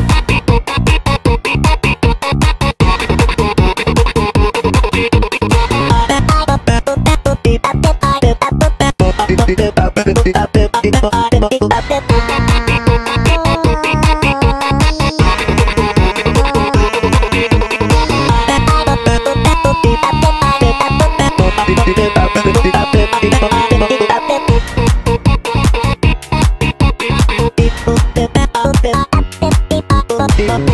Música Bye.